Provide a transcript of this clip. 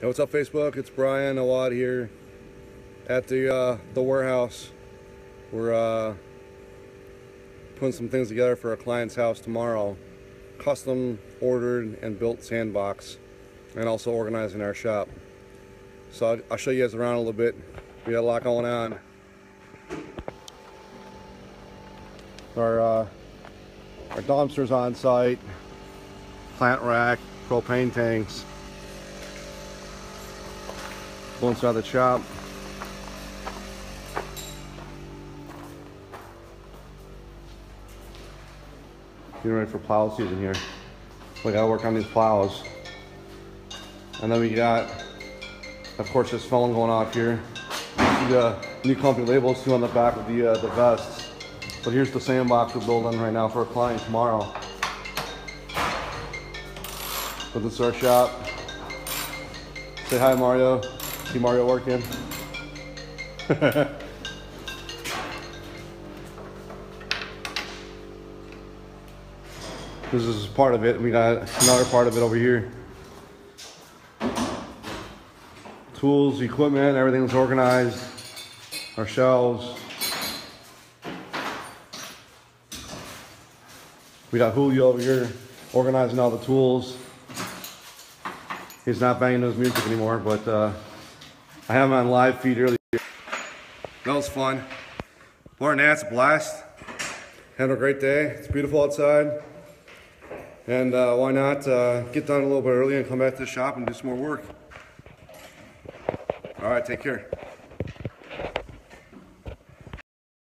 Hey, what's up, Facebook? It's Brian Awad here at the uh, the warehouse. We're uh, putting some things together for a client's house tomorrow. Custom ordered and built sandbox, and also organizing our shop. So I'll, I'll show you guys around a little bit. We got a lot going on. Our uh, our dumpsters on site, plant rack, propane tanks. Go inside the shop. Getting ready for plow season here. We gotta work on these plows. And then we got, of course, this phone going off here. The new company labels too on the back of the, uh, the vests. But here's the sandbox we're building right now for a client tomorrow. So this is our shop. Say hi, Mario. See Mario working. this is part of it. We got another part of it over here. Tools, equipment, everything's organized. Our shelves. We got Julio over here organizing all the tools. He's not banging his music anymore, but uh, I have him on live feed earlier. That was fun. A blast. Had a great day. It's beautiful outside. And uh, why not uh, get done a little bit early and come back to the shop and do some more work. All right, take care.